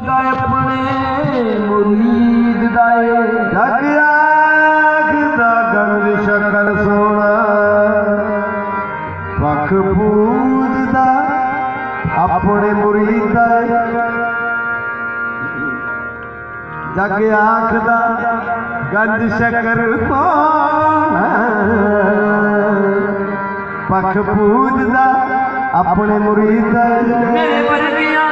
اپنے مرید دائے۔ شکر سونا۔ پک بود جگ آنکھ دا گند شکر پانا پک بود دا اپنے مرید دائے۔ میرے پر بیان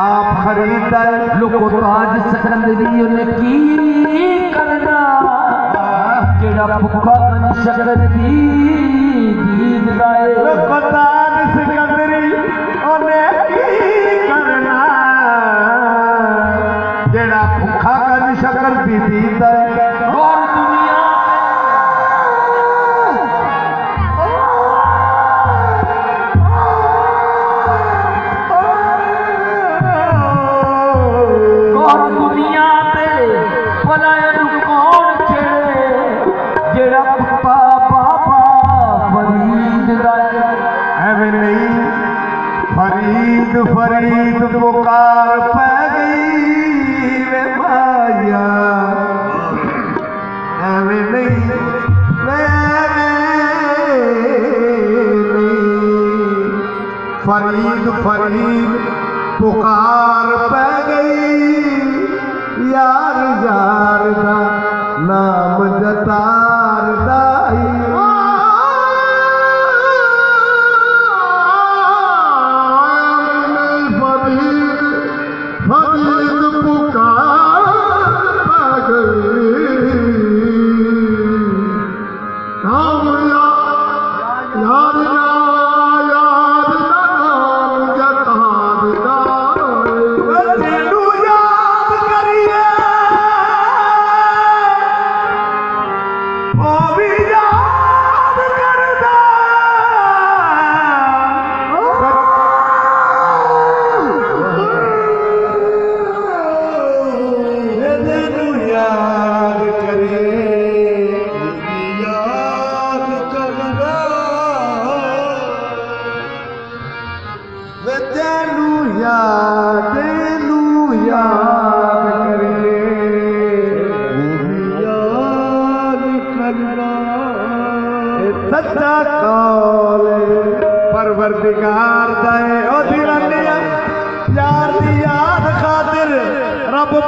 آپ خرید لوکو تاج سکندری ان کی کرنا جڑا بھکا بن سکندری فرید پکار پہ گئی وے نہیں فرید فرید پکار پہ گئی یار یار دا نام جتا ਵੇ ਤੈਨੂੰ ਯਾਦ ਨੂੰ ਯਾਦ ਕਰੀਏ ਯਾਦ ਕਰਦਾ ਇਹ ਸੱਚਾ ਕੌਲ ਪਰਵਰਦਿਗਾਰ ਦਾ ਏ ਉਹ ਦੀਵਾਨੀਆਂ ਯਾਰ ਦੀ ਯਾਦ ਖਾਤਰ ਰੱਬ